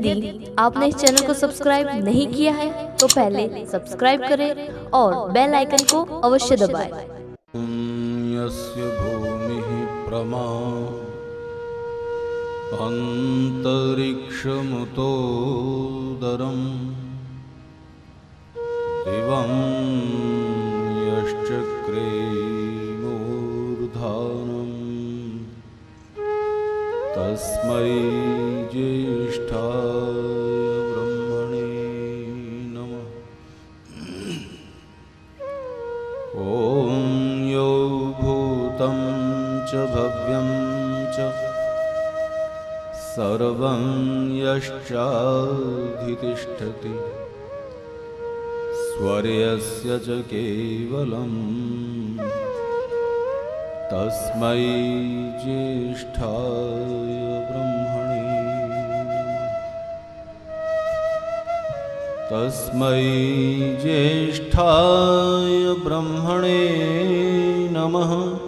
यदि आपने इस चैनल को सब्सक्राइब नहीं किया है तो पहले सब्सक्राइब करें और बेल आइकन को अवश्य दबाएँ। भूमिः प्रमा। अन्तरिक्षमुतोदरम्। दिवं यश्चक्रे मूर्धानम् तस्मै सर्वं यश्चाधितिष्ठति। स्वर्यस्य च केवलम् तस्मै ज्येष्ठाय तस्मै ज्येष्ठाय ब्रह्मणे नमः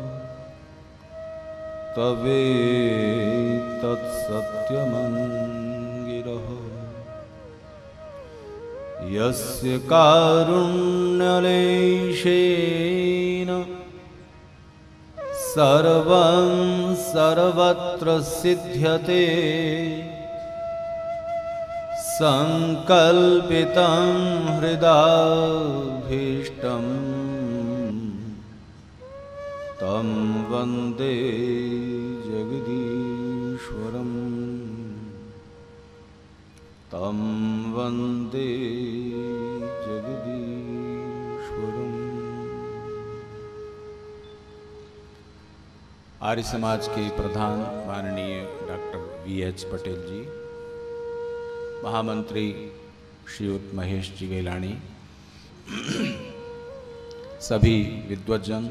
तवेत्तत्सत्यमङ्गिरः तवेत्तत्सत्यमङ्गिरः यस्य कारुण्यलेशेन सर्वं सर्वत्र सिद्ध्यते सङ्कल्पितं हृदाभीष्टम् तं वंदे जगदीश्वरम्। तं वंदे जगदीश्वरम्। आर्य समाज के प्रधान माननीय doctor V H Patel ji, महामंत्री श्रीयुत महेश जी गैलानी, सभी विद्वजन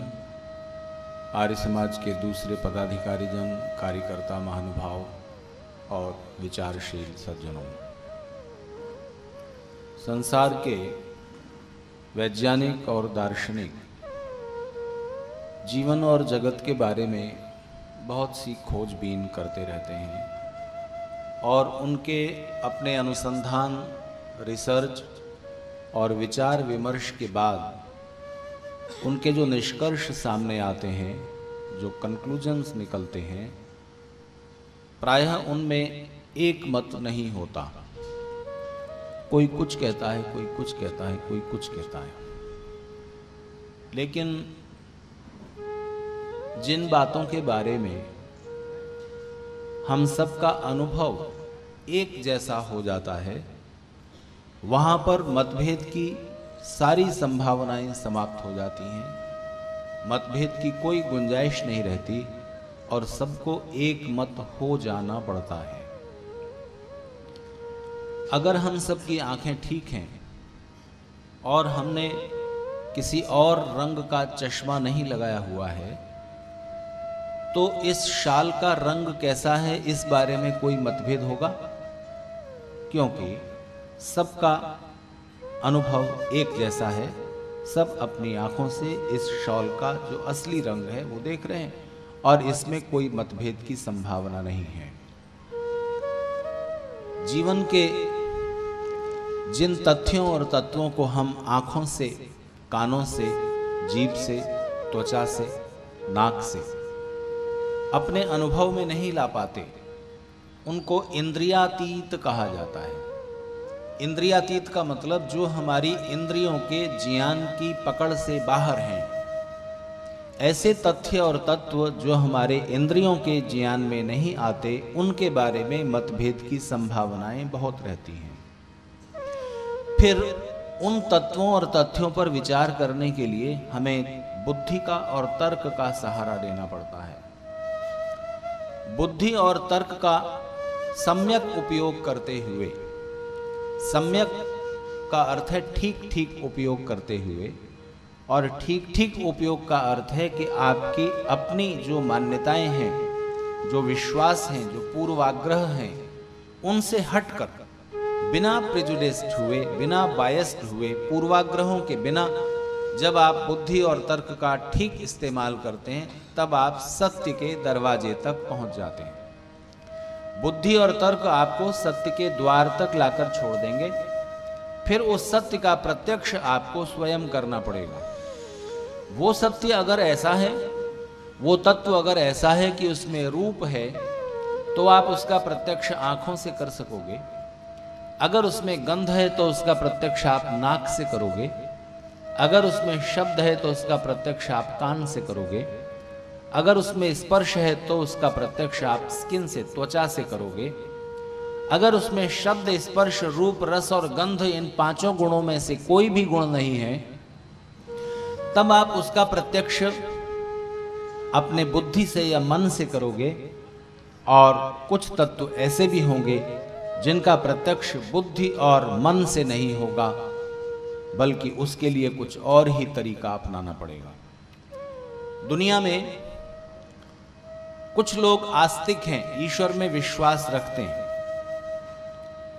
आर्य समाज के दूसरे पदाधिकारी जन, कार्यकर्ता, महानुभाव और विचारशील सज्जनों। संसार के वैज्ञानिक और दार्शनिक जीवन और जगत के बारे में बहुत सी खोजबीन करते रहते हैं और उनके अपने अनुसंधान, रिसर्च और विचार विमर्श के बाद उनके जो निष्कर्ष सामने आते हैं, जो कंक्लूजन्स निकलते हैं, प्रायः उनमें एक मत नहीं होता। कोई कुछ कहता है, कोई कुछ कहता है, कोई कुछ कहता है। लेकिन जिन बातों के बारे में हम सबका अनुभव एक जैसा हो जाता है, वहाँ पर मतभेद की सारी संभावनाएँ समाप्त हो जाती हैं। मतभेद की कोई गुंजाइश नहीं रहती और सबको एक मत हो जाना पड़ता है। अगर हम सबकी आँखें ठीक हैं और हमने किसी और रंग का चश्मा नहीं लगाया हुआ है तो इस शाल का रंग कैसा है, इस बारे में कोई मतभेद होगा? क्योंकि सबका अनुभव एक जैसा है। सब अपनी आँखों से इस शॉल का जो असली रंग है, वो देख रहे हैं और इसमें कोई मतभेद की संभावना नहीं है। जीवन के जिन तथ्यों और तत्वों को हम आँखों से, कानों से, जीभ से, त्वचा से, नाक से अपने अनुभव में नहीं ला पाते, उनको इंद्रियातीत कहा जाता है। इंद्रियातीत का मतलब जो हमारी इंद्रियों के ज्ञान की पकड़ से बाहर हैं। ऐसे तथ्य और तत्व जो हमारे इंद्रियों के ज्ञान में नहीं आते, उनके बारे में मतभेद की संभावनाएँ बहुत रहती हैं। फिर उन तत्वों और तथ्यों पर विचार करने के लिए हमें बुद्धि का और तर्क का सहारा लेना पड़ता है। बुद्धि और तर्क का सम्यक उपयोग करते हुए सम्यक का अर्थ है ठीक ठीक उपयोग करते हुए। और ठीक ठीक उपयोग का अर्थ है कि आपकी अपनी जो मान्यताएँ हैं, जो विश्वास हैं, जो पूर्वाग्रह हैं, उनसे हटकर, बिना प्रिजुडिस्ड हुए, बिना बायस्ड हुए, पूर्वाग्रहों के बिना जब आप बुद्धि और तर्क का ठीक इस्तेमाल करते हैं, तब आप सत्य के दरवाजे तक पहुँच जाते हैं। बुद्धि और तर्क आपको सत्य के द्वार तक लाकर छोड़ देंगे। फिर उस सत्य का प्रत्यक्ष आपको स्वयं करना पड़ेगा। वो सत्य अगर ऐसा है, वो तत्व अगर ऐसा है कि उसमें रूप है तो आप उसका प्रत्यक्ष आँखों से कर सकोगे। अगर उसमें गंध है तो उसका प्रत्यक्ष आप नाक से करोगे। अगर उसमें शब्द है तो उसका प्रत्यक्ष आप कान से करोगे। अगर उसमें स्पर्श है तो उसका प्रत्यक्ष आप स्किन से, त्वचा से करोगे। अगर उसमें शब्द, स्पर्श, रूप, रस और गंध इन पाँचों गुणों में से कोई भी गुण नहीं है, तब आप उसका प्रत्यक्ष अपने बुद्धि से या मन से करोगे और कुछ तत्व ऐसे भी होंगे जिनका प्रत्यक्ष बुद्धि और मन से नहीं होगा, बल्कि उसके लिए कुछ और ही तरीका अपनाना पड़ेगा। दुनिया में कुछ लोग आस्तिक हैं, ईश्वर में विश्वास रखते हैं।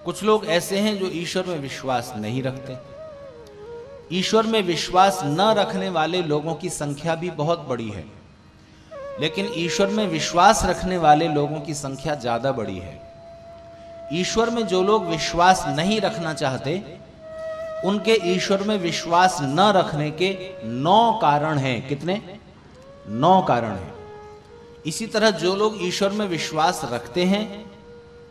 कुछ लोग ऐसे हैं जो ईश्वर में विश्वास नहीं रखते। ईश्वर में विश्वास न रखने वाले लोगों की संख्या भी बहुत बड़ी है। लेकिन ईश्वर में विश्वास रखने वाले लोगों की संख्या ज़्यादा बड़ी है। ईश्वर में जो लोग विश्वास नहीं रखना चाहते, उनके ईश्वर में विश्वास न रखने के नौ कारण हैं। कितने? नौ कारण हैं। इसी तरह जो लोग ईश्वर में विश्वास रखते हैं,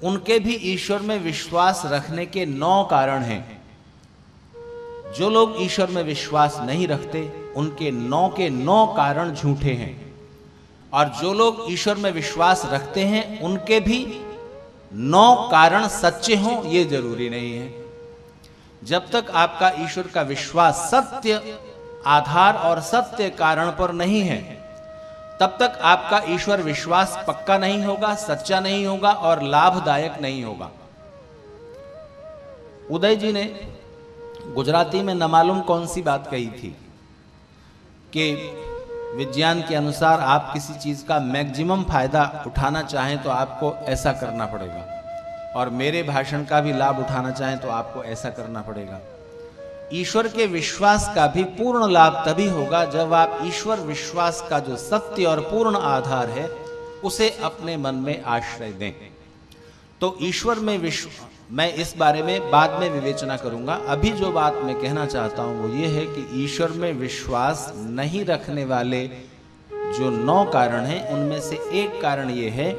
उनके भी ईश्वर में विश्वास रखने के नौ कारण हैं। जो लोग ईश्वर में विश्वास नहीं रखते, उनके नौ के नौ कारण झूठे हैं। और जो लोग ईश्वर में विश्वास रखते हैं, उनके भी नौ कारण सच्चे हों, ये ज़रूरी नहीं है। जब तक आपका ईश्वर का विश्वास सत्य, आधार और सत्य कारण पर नहीं है तब तक आपका ईश्वर विश्वास पक्का नहीं होगा, सच्चा नहीं होगा और लाभदायक नहीं होगा। उदय जी ने गुजराती में न मालूम कौन सी बात कही थी कि विज्ञान के अनुसार आप किसी चीज़ का मैक्सिमम फ़ायदा उठाना चाहें तो आपको ऐसा करना पड़ेगा। और मेरे भाषण का भी लाभ उठाना चाहें तो आपको ऐसा करना पड़ेगा। ईश्वर के विश्वास का भी पूर्ण लाभ तभी होगा जब आप ईश्वर विश्वास का जो सत्य और पूर्ण आधार है, उसे अपने मन में आश्रय दें। तो ईश्वर में विश्व, मैं इस बारे में बाद में विवेचना करूँगा। अभी जो बात मैं कहना चाहता हूँ वो ये है कि ईश्वर में विश्वास नहीं रखने वाले जो नौ कारण हैं, उनमें से एक कारण ये है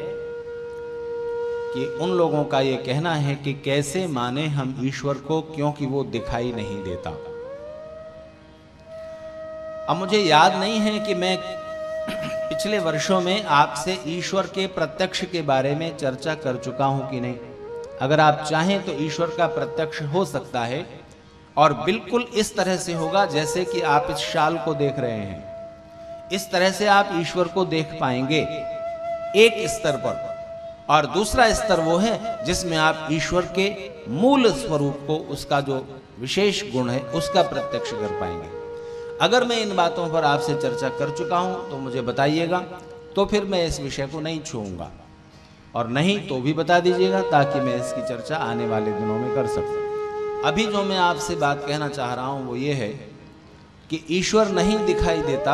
कि उन लोगों का ये कहना है कि कैसे माने हम ईश्वर को क्योंकि वो दिखाई नहीं देता। अब मुझे याद नहीं है कि मैं पिछले वर्षों में आपसे ईश्वर के प्रत्यक्ष के बारे में चर्चा कर चुका हूँ कि नहीं। अगर आप चाहें तो ईश्वर का प्रत्यक्ष हो सकता है और बिल्कुल इस तरह से होगा जैसे कि आप इस शाल को देख रहे हैं। इस तरह से आप ईश्वर को देख पाएँगे, एक स्तर पर। और दूसरा स्तर वो है जिसमें आप ईश्वर के मूल स्वरूप को, उसका जो विशेष गुण है, उसका प्रत्यक्ष कर पाएँगे। अगर मैं इन बातों पर आपसे चर्चा कर चुका हूँ तो मुझे बताइएगा तो फिर मैं इस विषय को नहीं छूँगा और नहीं तो भी बता दीजिएगा, ताकि मैं इसकी चर्चा आने वाले दिनों में कर सकूँ। अभी जो मैं आपसे बात कहना चाह रहा हूँ, वो ये है कि ईश्वर नहीं दिखाई देता,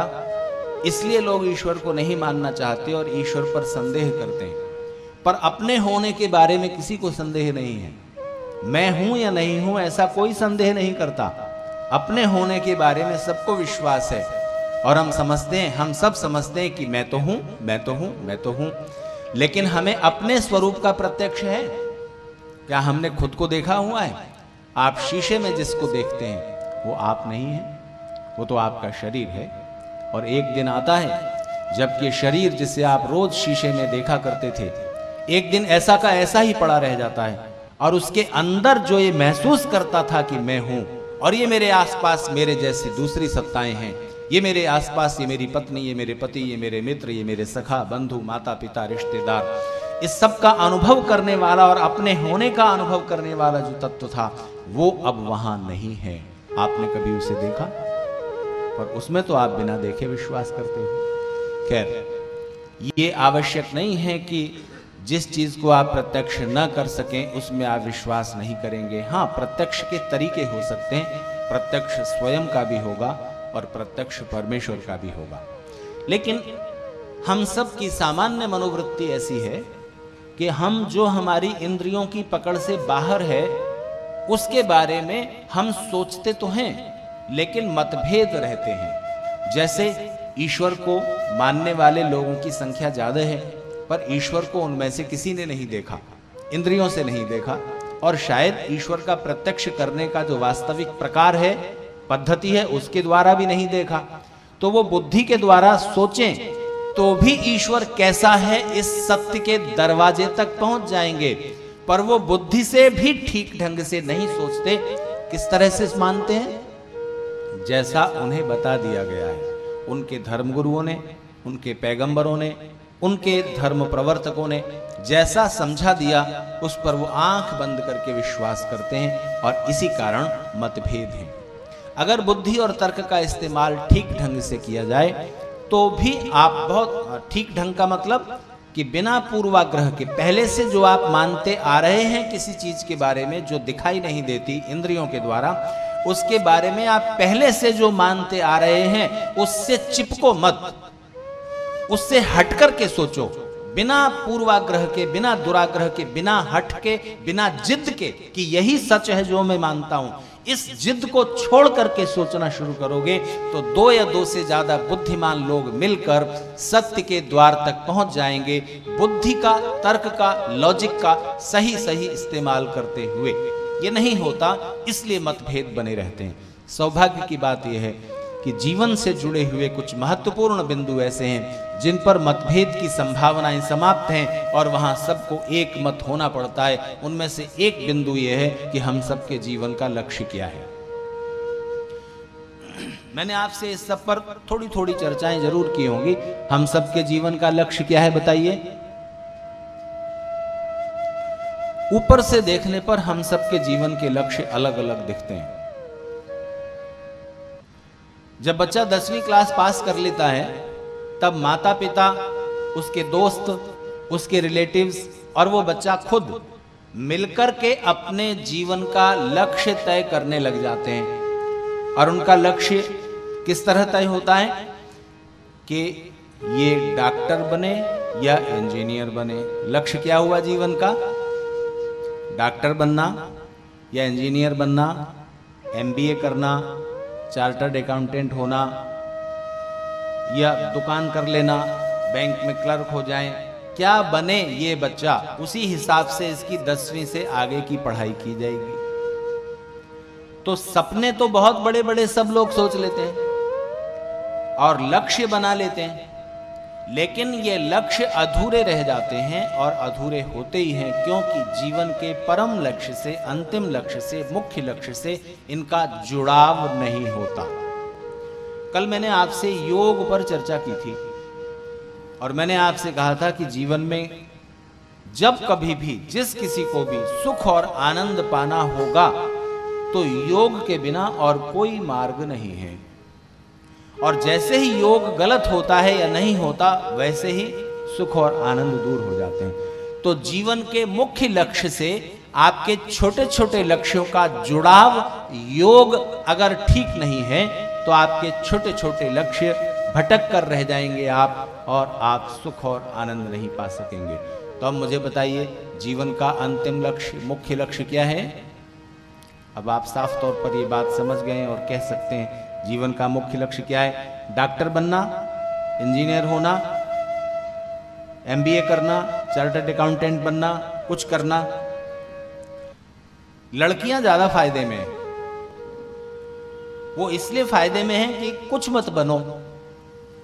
इसलिए लोग ईश्वर को नहीं मानना चाहते और ईश्वर पर संदेह करते हैं। पर अपने होने के बारे में किसी को संदेह नहीं है। मैं हूँ या नहीं हूँ, ऐसा कोई संदेह नहीं करता। अपने होने के बारे में सबको विश्वास है। और हम समझते हैं, हम सब समझते हैं कि मैं तो हूँ, मैं तो हूँ, मैं तो हूँ। लेकिन हमें अपने स्वरूप का प्रत्यक्ष है। क्या हमने खुद को देखा हुआ है? आप शीशे में जिसको देखते हैं, वो आप नहीं है। वो तो आपका शरीर है। और एक दिन आता है जब ये शरीर जिसे आप रोज शीशे में देखा करते थे एक दिन ऐसा का ऐसा ही पड़ा रह जाता है। और उसके अंदर जो ये महसूस करता था कि मैं हूँ, और ये मेरे आसपास मेरे जैसी दूसरी सत्ताएँ हैं, ये मेरे आसपास, ये मेरी पत्नी, ये मेरे पति, ये मेरे मित्र, ये मेरे सखा, बंधु माता पिता रिश्तेदार, इस सब का अनुभव करने वाला और अपने होने का अनुभव करने वाला जो तत्व था, वो अब वहाँ नहीं है। आपने कभी उसे देखा? पर उसमें तो आप बिना देखे विश्वास करते हो। खैर, ये आवश्यक नहीं है कि जिस चीज़ को आप प्रत्यक्ष न कर सकें, उसमें आप विश्वास नहीं करेंगे। हाँ प्रत्यक्ष के तरीके हो सकते हैं। प्रत्यक्ष स्वयं का भी होगा और प्रत्यक्ष परमेश्वर का भी होगा। लेकिन हम सब की सामान्य मनोवृत्ति ऐसी है कि हम जो हमारी इंद्रियों की पकड़ से बाहर है, उसके बारे में हम सोचते तो हैं, लेकिन मतभेद रहते हैं। जैसे ईश्वर को मानने वाले लोगों की संख्या ज़्यादा है पर ईश्वर को उनमें से किसी ने नहीं देखा, इंद्रियों से नहीं देखा, और शायद ईश्वर का प्रत्यक्ष करने का जो वास्तविक प्रकार है, पद्धति है, उसके द्वारा भी नहीं देखा। तो वो बुद्धि के द्वारा सोचें तो भी ईश्वर कैसा है, इस सत्य के दरवाजे तक पहुँच जाएँगे। पर वो बुद्धि से भी ठीक ढंग से नहीं सोचते। किस तरह से मानते हैं? जैसा उन्हें बता दिया गया है। उनके धर्मगुरुओं ने, उनके पैगंबरों ने उनके धर्म प्रवर्तकों ने जैसा समझा दिया, उस पर वो आँख बंद करके विश्वास करते हैं और इसी कारण मतभेद है। अगर बुद्धि और तर्क का इस्तेमाल ठीक ढंग से किया जाए तो भी आप बहुत, ठीक ढंग का मतलब कि बिना पूर्वाग्रह के, पहले से जो आप मानते आ रहे हैं किसी चीज़ के बारे में जो दिखाई नहीं देती इंद्रियों के द्वारा, उसके बारे में आप पहले से जो मानते आ रहे हैं, उससे चिपको मत। उससे हट के सोचो। बिना पूर्वाग्रह के, बिना दुराग्रह के, बिना हट के, बिना जिद के कि यही सच है जो मैं मानता हूँ। इस जिद को छोड़ करके सोचना शुरू करोगे तो दो या दो से ज़्यादा बुद्धिमान लोग मिलकर सत्य के द्वार तक पहुँच जाएँगे। बुद्धि का, तर्क का लॉजिक का सही सही इस्तेमाल करते हुए। ये नहीं होता, इसलिए मतभेद बने रहते हैं। सौभाग्य की बात यह है कि जीवन से जुड़े हुए कुछ महत्वपूर्ण बिंदु ऐसे हैं, जिन पर मतभेद की संभावनाएँ समाप्त हैं और वहाँ सबको एक मत होना पड़ता है। उनमें से एक बिंदु यह है कि हम सबके जीवन का लक्ष्य क्या है। मैंने आपसे इस सब पर थोड़ी थोड़ी चर्चाएँ ज़रूर की होंगी। हम सबके जीवन का लक्ष्य क्या है बताइए? ऊपर से देखने पर हम सबके जीवन के लक्ष्य अलग अलग दिखते हैं। जब बच्चा दसवीं क्लास पास कर लेता है, तब माता पिता उसके दोस्त, उसके रिलेटिव्स और वो बच्चा खुद मिलकर के अपने जीवन का लक्ष्य तय करने लग जाते हैं। और उनका लक्ष्य किस तरह तय होता है? कि ये डॉक्टर बने या इंजीनियर बने। लक्ष्य क्या हुआ जीवन का? डॉक्टर बनना या इंजीनियर बनना एमबीए करना चार्टर्ड अकाउंटेंट होना या दुकान कर लेना, बैंक में क्लर्क हो जाए, क्या बने ये बच्चा? उसी हिसाब से इसकी दसवीं से आगे की पढ़ाई की जाएगी। तो सपने तो बहुत बड़े बड़े सब लोग सोच लेते हैं और लक्ष्य बना लेते हैं। लेकिन ये लक्ष्य अधूरे रह जाते हैं और अधूरे होते ही हैं क्योंकि जीवन के परम लक्ष्य से, अंतिम लक्ष्य से, मुख्य लक्ष्य से इनका जुड़ाव नहीं होता। कल मैंने आपसे योग पर चर्चा की थी और मैंने आपसे कहा था कि जीवन में जब कभी भी, जिस किसी को भी सुख और आनंद पाना होगा तो योग के बिना और कोई मार्ग नहीं है। और जैसे ही योग गलत होता है या नहीं होता, वैसे ही सुख और आनंद दूर हो जाते हैं। तो जीवन के मुख्य लक्ष्य से आपके छोटे छोटे लक्ष्यों का जुड़ाव योग अगर ठीक नहीं है तो आपके छोटे छोटे लक्ष्य भटक कर रह जाएँगे आप और आप सुख और आनंद नहीं पा सकेंगे। तो अब मुझे बताइए, जीवन का अंतिम लक्ष्य, मुख्य लक्ष्य क्या है? अब आप साफ़ तौर पर ये बात समझ गए और कह सकते हैं जीवन का मुख्य लक्ष्य क्या है? डॉक्टर बनना, इंजीनियर होना एमबीए करना, चार्टर्ड अकाउंटेंट बनना, कुछ करना। लड़कियाँ ज़्यादा फ़ायदे में वो इसलिए फ़ायदे में है कि कुछ मत बनो।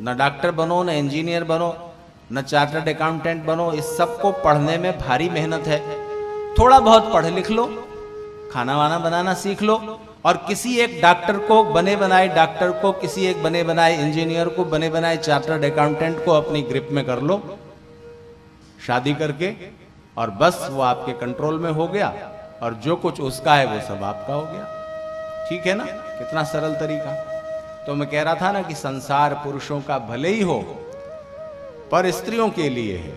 ना डॉक्टर बनो, ना इंजीनियर बनो, ना चार्टर्ड अकाउंटेंट बनो। इस सबको पढ़ने में भारी मेहनत है। थोड़ा बहुत पढ़ लिख लो खाना वाना बनाना सीख लो। और किसी एक डॉक्टर को बने बनाए डॉक्टर को, किसी एक बने बनाए इंजीनियर को, बने बनाए चार्टर्ड अकाउंटेंट को अपनी ग्रिप में कर लो, शादी करके, और बस वो आपके कंट्रोल में हो गया, और जो कुछ उसका है वो सब आपका हो गया। ठीक है ना? कितना सरल तरीका। तो मैं कह रहा था ना कि संसार पुरुषों का भले ही हो, पर स्त्रियों के लिए है।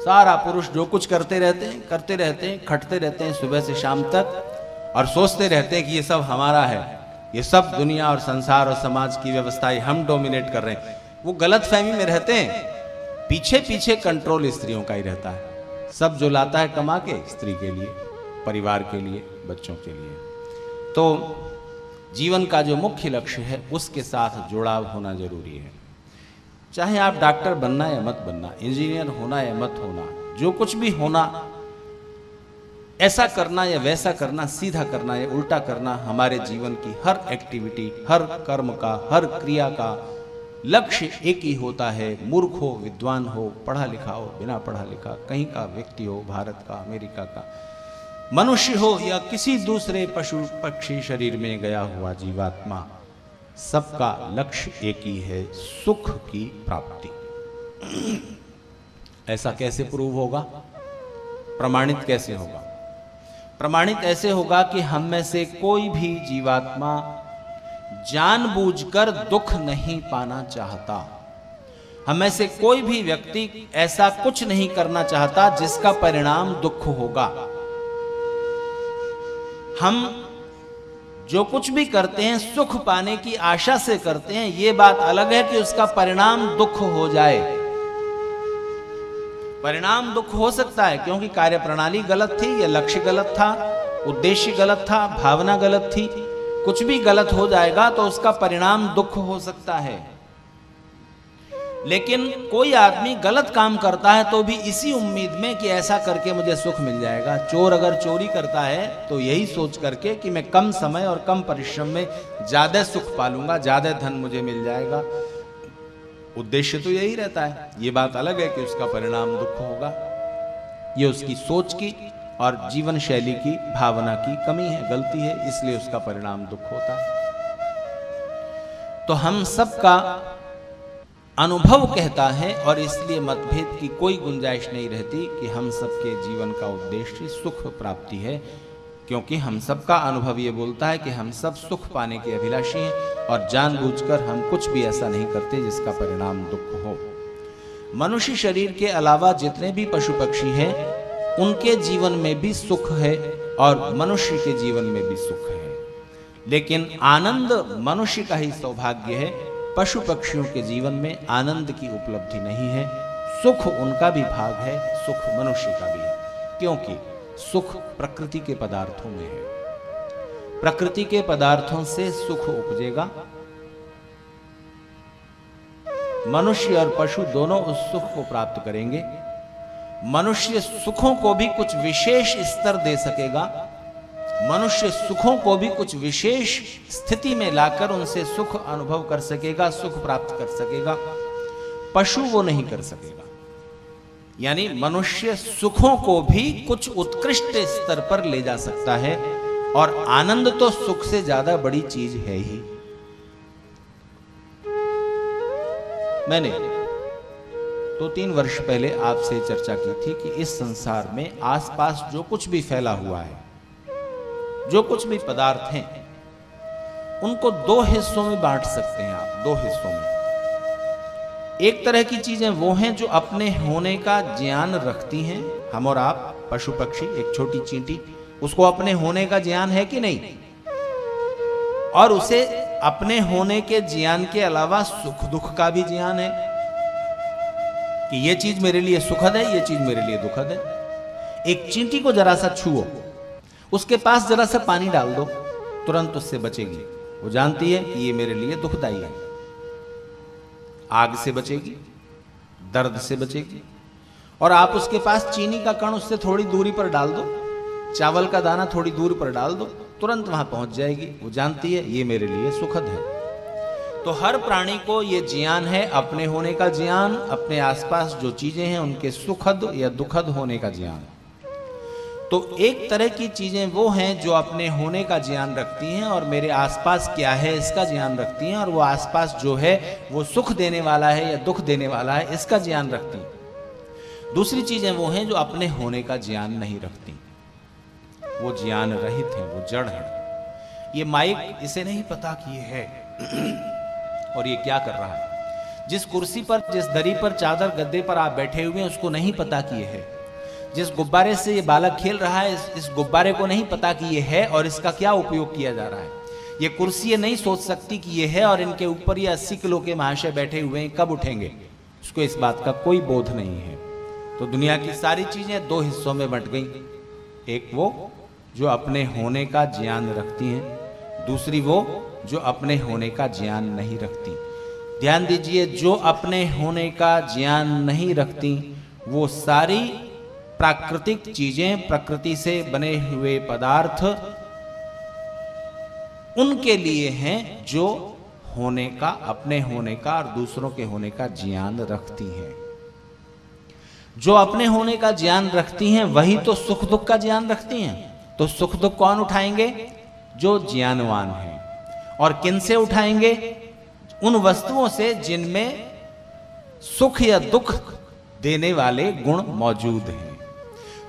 सारा पुरुष जो कुछ करते रहते हैं, करते रहते हैं, खटते रहते हैं सुबह से शाम तक और सोचते रहते हैं कि ये सब हमारा है। ये सब दुनिया और संसार और समाज की व्यवस्थाएँ हम डोमिनेट कर रहे हैं। वो गलत फहमी में रहते हैं। पीछे पीछे कंट्रोल स्त्रियों का ही रहता है। सब जो लाता है कमा के, स्त्री के लिए, परिवार के लिए, बच्चों के लिए। तो जीवन का जो मुख्य लक्ष्य है, उसके साथ जुड़ाव होना ज़रूरी है। चाहे आप डॉक्टर बनना या मत बनना, इंजीनियर होना या मत होना, जो कुछ भी होना ऐसा करना या वैसा करना, सीधा करना या उल्टा करना हमारे जीवन की हर एक्टिविटी हर कर्म का, हर क्रिया का लक्ष्य एक ही होता है। मूर्ख हो, विद्वान हो, पढ़ा लिखा हो, बिना पढ़ा लिखा, कहीं का व्यक्ति हो, भारत का, अमेरिका का, मनुष्य हो या किसी दूसरे पशु, पक्षी शरीर में गया हुआ जीवात्मा, सबका लक्ष्य एक ही है, सुख की प्राप्ति। ऐसा कैसे प्रूव होगा? प्रमाणित कैसे होगा? प्रमाणित ऐसे होगा कि हम में से कोई भी जीवात्मा जानबूझकर दुख नहीं पाना चाहता। हम में से कोई भी व्यक्ति ऐसा कुछ नहीं करना चाहता जिसका परिणाम दुख होगा। हम जो कुछ भी करते हैं, सुख पाने की आशा से करते हैं यह बात अलग है कि उसका परिणाम दुख हो जाए। परिणाम दुख हो सकता है क्योंकि कार्य प्रणाली गलत थी, या लक्ष्य गलत था, उद्देश्य गलत था, भावना गलत थी, कुछ भी गलत हो जाएगा तो उसका परिणाम दुख हो सकता है। लेकिन कोई आदमी गलत काम करता है तो भी इसी उम्मीद में कि ऐसा करके मुझे सुख मिल जाएगा। चोर अगर चोरी करता है तो यही सोच करके कि मैं कम समय और कम परिश्रम में ज़्यादा सुख पालूँगा, ज़्यादा धन मुझे मिल जाएगा। उद्देश्य तो यही रहता है। ये बात अलग है कि उसका परिणाम दुख होगा। ये उसकी सोच की और जीवन शैली की भावना की कमी है, गलती है, इसलिए उसका परिणाम दुख होता है। तो हम सबका अनुभव कहता है और इसलिए मतभेद की कोई गुंजाइश नहीं रहती कि हम सबके जीवन का उद्देश्य सुख प्राप्ति है। क्योंकि हम सबका अनुभव ये बोलता है कि हम सब सुख पाने के अभिलाषी हैं और जानबूझकर हम कुछ भी ऐसा नहीं करते जिसका परिणाम दुख हो। मनुष्य शरीर के अलावा जितने भी पशु पक्षी हैं, उनके जीवन में भी सुख है और मनुष्य के जीवन में भी सुख है। लेकिन आनंद मनुष्य का ही सौभाग्य है। पशु पक्षियों के जीवन में आनंद की उपलब्धि नहीं है। सुख उनका भी भाग है, सुख मनुष्य का भी है। क्योंकि सुख प्रकृति के पदार्थों में है। प्रकृति के पदार्थों से सुख उपजेगा। मनुष्य और पशु दोनों उस सुख को प्राप्त करेंगे। मनुष्य सुखों को भी कुछ विशेष स्तर दे सकेगा। मनुष्य सुखों को भी कुछ विशेष स्थिति में लाकर उनसे सुख अनुभव कर सकेगा, सुख प्राप्त कर सकेगा। पशु वो नहीं कर सकेगा। यानी मनुष्य सुखों को भी कुछ उत्कृष्ट स्तर पर ले जा सकता है और आनंद तो सुख से ज़्यादा बड़ी चीज़ है ही। मैंने दो तीन वर्ष पहले आपसे चर्चा की थी कि इस संसार में आसपास जो कुछ भी फैला हुआ है, जो कुछ भी पदार्थ हैं, उनको दो हिस्सों में बांट सकते हैं आप, दो हिस्सों में। एक तरह की चीज़ें वो हैं जो अपने होने का ज्ञान रखती हैं। हम और आप, पशु पक्षी, एक छोटी चींटी, उसको अपने होने का ज्ञान है कि नहीं? और उसे अपने होने के ज्ञान के अलावा सुख दुख का भी ज्ञान है कि ये चीज़ मेरे लिए सुखद है, ये चीज़ मेरे लिए दुखद है। एक चींटी को जरा सा छुओ, उसके पास जरा सा पानी डाल दो, तुरंत उससे बचेगी। वो जानती है कि ये मेरे लिए दुखदाई है। आग से बचेगी, दर्द से बचेगी। और आप उसके पास चीनी का कण उससे थोड़ी दूरी पर डाल दो, चावल का दाना थोड़ी दूर पर डाल दो, तुरंत वहाँ पहुँच जाएगी। वो जानती है, ये मेरे लिए सुखद है। तो हर प्राणी को ये ज्ञान है, अपने होने का ज्ञान अपने आसपास जो चीज़ें हैं उनके सुखद या दुखद होने का ज्ञान तो एक तरह की चीज़ें वो हैं जो अपने होने का ज्ञान रखती हैं और मेरे आसपास क्या है इसका ज्ञान रखती हैं और वो आसपास जो है वो सुख देने वाला है या दुख देने वाला है इसका ज्ञान रखती हैं। दूसरी चीज़ें वो हैं जो अपने होने का ज्ञान नहीं रखती। वो ज्ञान रहित है, वो जड़ है। ये माइक इसे नहीं पता कि ये है और ये क्या कर रहा है। जिस कुर्सी पर, जिस दरी पर, चादर गद्दे पर आप बैठे हुए हैं, उसको नहीं पता कि ये है। जिस गुब्बारे से ये बालक खेल रहा है इस, गुब्बारे को नहीं पता कि ये है और इसका क्या उपयोग किया जा रहा है। ये कुर्सी नहीं सोच सकती कि ये है और इनके ऊपर ये अस्सी किलो के महाशय बैठे हुए हैं कब उठेंगे? उसको इस बात का कोई बोध नहीं है। तो दुनिया की सारी चीज़ें दो हिस्सों में बंट गई। एक वो जो अपने होने का ज्ञान रखती हैं दूसरी वो जो अपने होने का ज्ञान नहीं रखती। ध्यान दीजिए जो अपने होने का ज्ञान नहीं रखती वो सारी प्राकृतिक चीज़ें प्रकृति से बने हुए पदार्थ उनके लिए हैं जो होने का, अपने होने का और दूसरों के होने का ज्ञान रखती हैं। जो अपने होने का ज्ञान रखती हैं, वही तो सुख दुख का ज्ञान रखती हैं। तो सुख दुख कौन उठाएँगे? जो ज्ञानवान है। और किन से उठाएँगे? उन वस्तुओं से जिनमें सुख या दुख देने वाले गुण मौजूद हैं।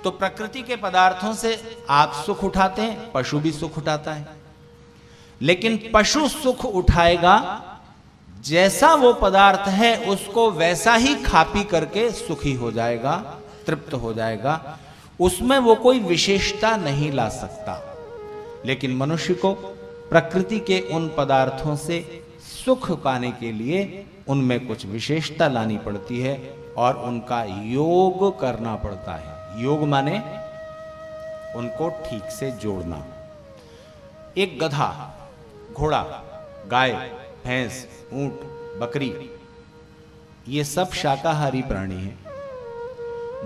तो प्रकृति के पदार्थों से आप सुख उठाते हैं, पशु भी सुख उठाता है। लेकिन पशु सुख उठाएगा, जैसा वो पदार्थ है, उसको वैसा ही खा पी करके सुखी हो जाएगा, तृप्त हो जाएगा। उसमें वो कोई विशेषता नहीं ला सकता। लेकिन मनुष्य को प्रकृति के उन पदार्थों से सुख पाने के लिए उनमें कुछ विशेषता लानी पड़ती है और उनका योग करना पड़ता है। योग माने उनको ठीक से जोड़ना। एक गधा, घोड़ा, गाय, भैंस, ऊँट, बकरी, ये सब शाकाहारी प्राणी हैं।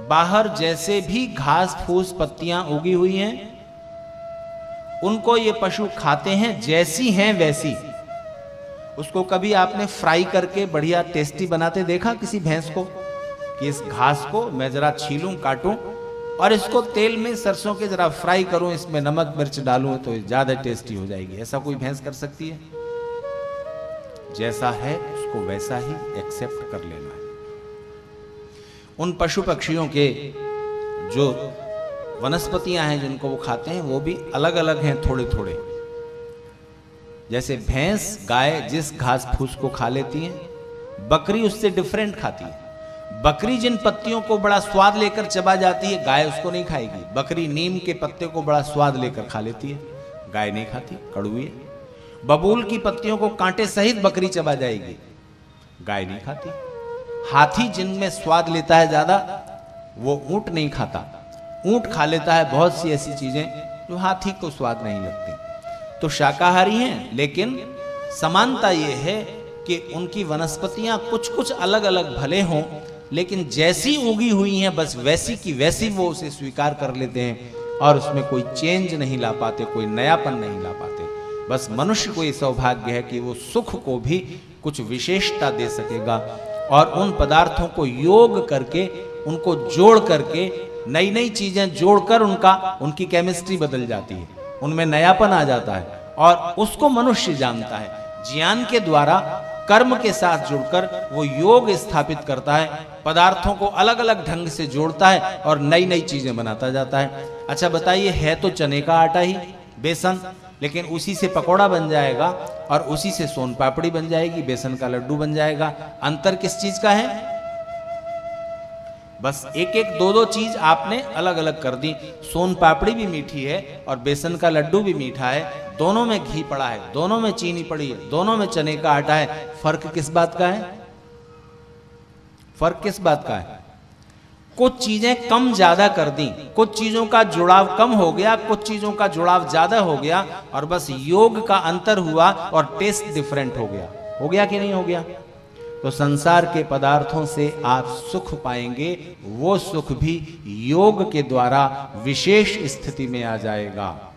बाहर जैसे भी घास फूस पत्तियाँ उगी हुई हैं, उनको ये पशु खाते हैं, जैसी हैं वैसी। उसको कभी आपने फ्राई करके बढ़िया टेस्टी बनाते देखा किसी भैंस को? कि इस घास को मैं जरा छीलूं, काटूं और इसको तेल में सरसों के जरा फ्राई करूँ, इसमें नमक, मिर्च डालूं तो ज़्यादा टेस्टी हो जाएगी। ऐसा कोई भैंस कर सकती है? जैसा है, उसको वैसा ही एक्सेप्ट कर लेना है। उन पशु पक्षियों के जो वनस्पतियाँ हैं, जिनको वो खाते हैं, वो भी अलग अलग हैं थोड़े थोड़े जैसे भैंस, गाय जिस घास फूस को खा लेती है, बकरी उससे डिफरेंट खाती है। बकरी जिन पत्तियों को बड़ा स्वाद लेकर चबा जाती है, गाय उसको नहीं खाएगी। बकरी नीम के पत्ते को बड़ा स्वाद लेकर खा लेती है, गाय नहीं खाती कड़ुई है। बबूल की पत्तियों को कांटे सहित बकरी चबा जाएगी, गाय नहीं खाती। हाथी जिनमें स्वाद लेता है ज़्यादा, वो ऊँट नहीं खाता। ऊँट खा लेता है बहुत सी ऐसी चीज़ें जो हाथी को स्वाद नहीं लगती। तो शाकाहारी हैं, लेकिन समानता ये है कि उनकी वनस्पतियाँ कुछ कुछ अलग अलग भले हों लेकिन जैसी उगी हुई हैं, बस वैसी की वैसी वो उसे स्वीकार कर लेते हैं और उसमें कोई चेंज नहीं ला पाते, कोई नयापन नहीं ला पाते। बस मनुष्य को ये सौभाग्य है कि वो सुख को भी कुछ विशेषता दे सकेगा और उन पदार्थों को योग करके, उनको जोड़ करके नई नई चीज़ें जोड़कर उनका, उनकी केमिस्ट्री बदल जाती है। उनमें नयापन आ जाता है और उसको मनुष्य जानता है। ज्ञान के द्वारा कर्म के साथ जुड़कर वो योग स्थापित करता है, पदार्थों को अलग अलग ढंग से जोड़ता है और नई नई चीज़ें बनाता जाता है। अच्छा बताइए, है तो चने का आटा ही, बेसन, लेकिन उसी से पकोड़ा बन जाएगा और उसी से सोन पापड़ी बन जाएगी, बेसन का लड्डू बन जाएगा। अंतर किस चीज़ का है? बस एक एक दो दो चीज़ आपने अलग अलग कर दी। सोन पापड़ी भी मीठी है और बेसन का लड्डू भी मीठा है। दोनों में घी पड़ा है, दोनों में चीनी पड़ी है, दोनों में चने का आटा है। फ़र्क किस बात का है? फ़र्क किस बात का है? कुछ चीज़ें कम ज़्यादा कर दी, कुछ चीज़ों का जुड़ाव कम हो गया, कुछ चीज़ों का जुड़ाव ज़्यादा हो गया और बस योग का अंतर हुआ और टेस्ट डिफरेंट हो गया। हो गया कि नहीं हो गया? तो संसार के पदार्थों से आप सुख पाएँगे, वो सुख भी योग के द्वारा विशेष स्थिति में आ जाएगा।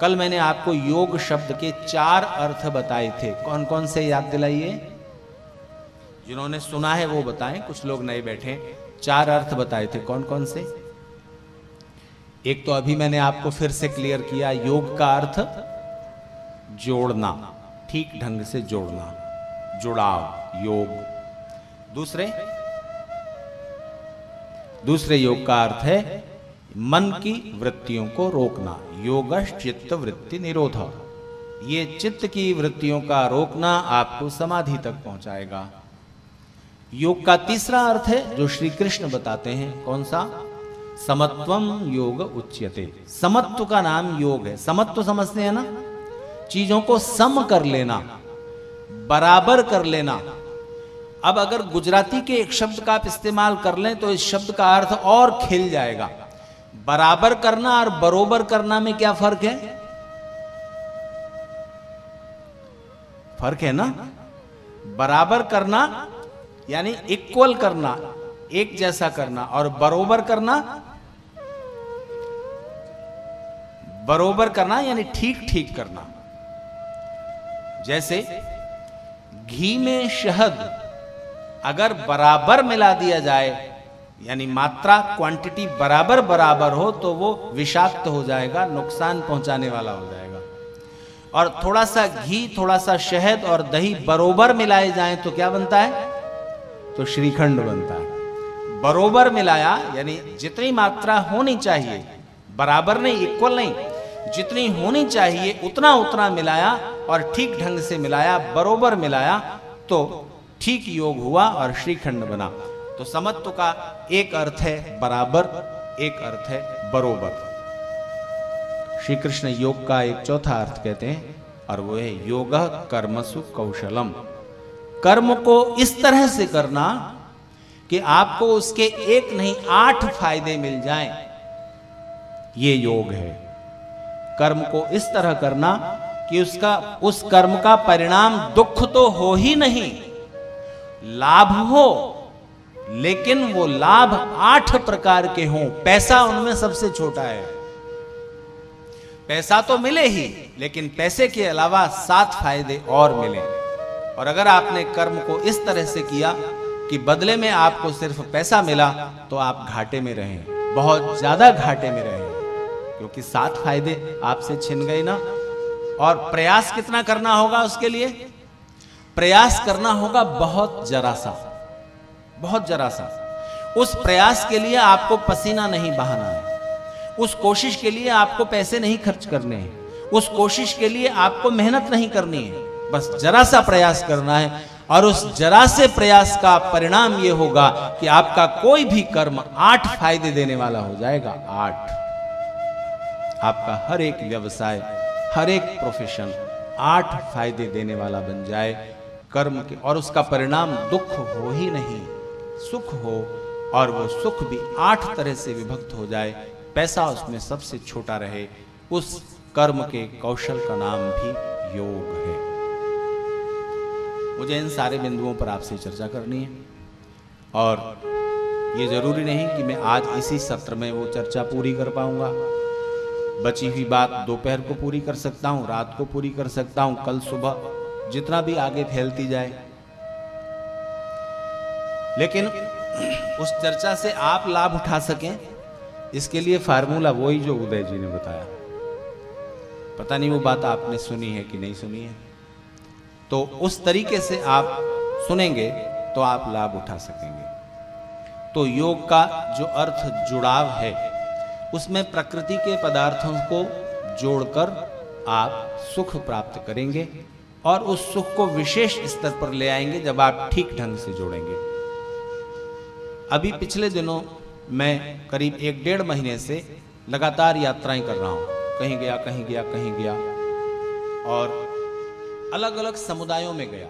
कल मैंने आपको योग शब्द के चार अर्थ बताए थे। कौन कौन से याद दिलाइए? जिन्होंने सुना है वो बताएँ, कुछ लोग नए बैठे चार अर्थ बताए थे कौन कौन से? एक तो अभी मैंने आपको फिर से क्लियर किया, योग का अर्थ जोड़ना, ठीक ढंग से जोड़ना, जुड़ाव, योग। दूसरे? दूसरे योग का अर्थ है मन की वृत्तियों को रोकना योग चित्त वृत्ति निरोध। ये चित्त की वृत्तियों का रोकना आपको समाधि तक पहुंचाएगा। योग का तीसरा अर्थ है, जो श्री कृष्ण बताते हैं, कौन सा? समत्वम योग उच्यते। समत्व का नाम योग है। समत्व समझते हैं ना? चीज़ों को सम कर लेना, बराबर कर लेना। अब अगर गुजराती के एक शब्द का आप इस्तेमाल कर लें तो इस शब्द का अर्थ और खिल जाएगा। बराबर करना और बरोबर करना में क्या फ़र्क है? फ़र्क है ना? बराबर करना, यानी इक्वल करना, एक जैसा करना, और बरोबर करना बरोबर करना, यानी ठीक ठीक करना। जैसे, घी में शहद अगर बराबर मिला दिया जाए यानी मात्रा क्वांटिटी बराबर बराबर हो तो वो विषाक्त हो जाएगा, नुकसान पहुँचाने वाला हो जाएगा। और थोड़ा सा घी थोड़ा सा शहद और दही बरोबर मिलाए जाएँ तो क्या बनता है? तो श्रीखंड बनता है। बरोबर मिलाया, यानी जितनी मात्रा होनी चाहिए, बराबर नहीं इक्वल नहीं, जितनी होनी चाहिए, उतना उतना मिलाया और ठीक ढंग से मिलाया, बरोबर मिलाया तो ठीक योग हुआ और श्रीखंड बना। तो समत्व का एक अर्थ है बराबर, एक अर्थ है बरोबर। श्री कृष्ण योग का एक चौथा अर्थ कहते हैं, और वो है योग कर्मसु कौशलम। कर्म को इस तरह से करना कि आपको उसके एक नहीं, आठ फ़ायदे मिल जाएँ। ये योग है। कर्म को इस तरह करना कि उसका, उस कर्म का परिणाम दुख तो हो ही नहीं, लाभ हो लेकिन वो लाभ आठ प्रकार के हों। पैसा उनमें सबसे छोटा है। पैसा तो मिले ही, लेकिन पैसे के अलावा सात फ़ायदे और मिले। और अगर आपने कर्म को इस तरह से किया कि बदले में आपको सिर्फ़ पैसा मिला तो आप घाटे में रहें। बहुत ज़्यादा घाटे में रहें। क्योंकि सात फ़ायदे आपसे छिन गए ना। और प्रयास कितना करना होगा उसके लिए? प्रयास करना होगा बहुत जरा सा। बहुत जरा सा। उस प्रयास के लिए आपको पसीना नहीं बहाना है। उस कोशिश के लिए आपको पैसे नहीं खर्च करने हैं। उस कोशिश के लिए आपको मेहनत नहीं करनी है। बस जरा सा प्रयास करना है और उस जरा से प्रयास का परिणाम यह होगा कि आपका कोई भी कर्म आठ फ़ायदे देने वाला हो जाएगा। आठ। आपका हर एक व्यवसाय, हर एक प्रोफेशन आठ फ़ायदे देने वाला बन जाए। कर्म के और उसका परिणाम दुख हो ही नहीं। सुख हो और वो सुख भी आठ तरह से विभक्त हो जाए, पैसा उसमें सबसे छोटा रहे, उस कर्म के कौशल का नाम भी योग है। मुझे इन सारे बिंदुओं पर आपसे चर्चा करनी है और ये ज़रूरी नहीं कि मैं आज इसी सत्र में वो चर्चा पूरी कर पाऊँगा। बची हुई बात दोपहर को पूरी कर सकता हूँ, रात को पूरी कर सकता हूँ, कल सुबह जितना भी आगे फैलती जाए लेकिन उस चर्चा से आप लाभ उठा सकें। इसके लिए फार्मूला वही जो उदय जी ने बताया। पता नहीं वो बात आपने सुनी है कि नहीं सुनी है। तो उस तरीके से आप सुनेंगे तो आप लाभ उठा सकेंगे। तो योग का जो अर्थ जुड़ाव है, उसमें प्रकृति के पदार्थों को जोड़कर आप सुख प्राप्त करेंगे और उस सुख को विशेष स्तर पर ले आएँगे जब आप ठीक ढंग से जोड़ेंगे। अभी पिछले दिनों मैं करीब एक डेढ़ महीने से लगातार यात्राएँ कर रहा हूँ। कहीं गया कहीं गया कहीं गया और अलग अलग समुदायों में गया।